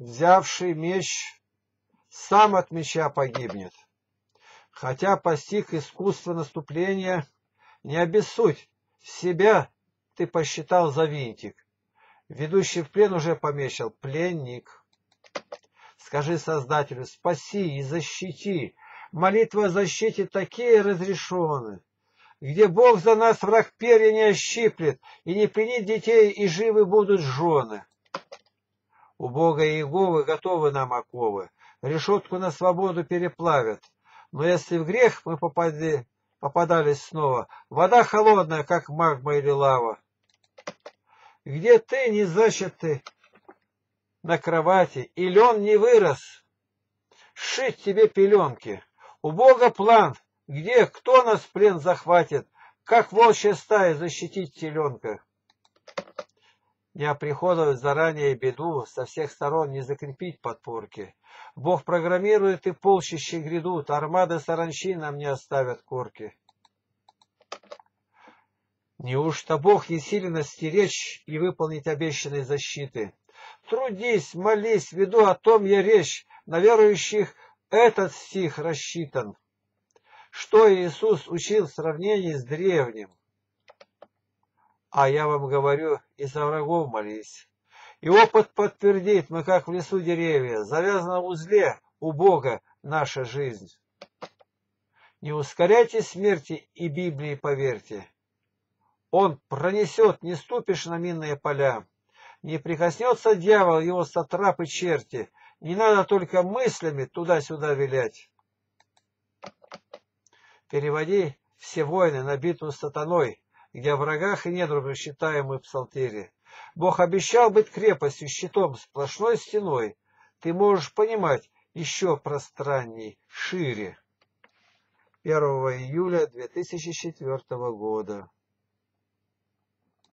взявший меч, сам от меча погибнет. Хотя постиг искусство наступления, не обессудь, себя ты посчитал за винтик. Ведущий в плен уже помечал пленник. Скажи Создателю, спаси и защити. Молитва о защите такие разрешены, где Бог за нас враг перья не ощиплет, и не пленит детей, и живы будут жены. У Бога Иеговы готовы нам оковы, решетку на свободу переплавят. Но если в грех мы попали, попадались снова, вода холодная, как магма или лава. Где ты не зачатый на кровати, и лен не вырос, сшить тебе пеленки. У Бога план, где, кто нас в плен захватит, как волчья стая защитить теленка не оприходовать заранее беду, со всех сторон не закрепить подпорки. Бог программирует и полчища грядут, армады саранчи нам не оставят корки. Неужто Бог не силен стеречь и выполнить обещанной защиты? Трудись, молись, веду о том я речь, на верующих этот стих рассчитан. Что Иисус учил в сравнении с древним? А я вам говорю, и за врагов молись. И опыт подтвердит, мы как в лесу деревья, завязана в узле у Бога наша жизнь. Не ускоряйте смерти и Библии поверьте. Он пронесет, не ступишь на минные поля. Не прикоснется дьявол, его сатрапы черти. Не надо только мыслями туда-сюда вилять. Переводи все войны на битву с сатаной, где о врагах и недругах считаем мы в псалтире. Бог обещал быть крепостью, щитом, сплошной стеной. Ты можешь понимать еще пространней, шире. 1 июля 2004 года.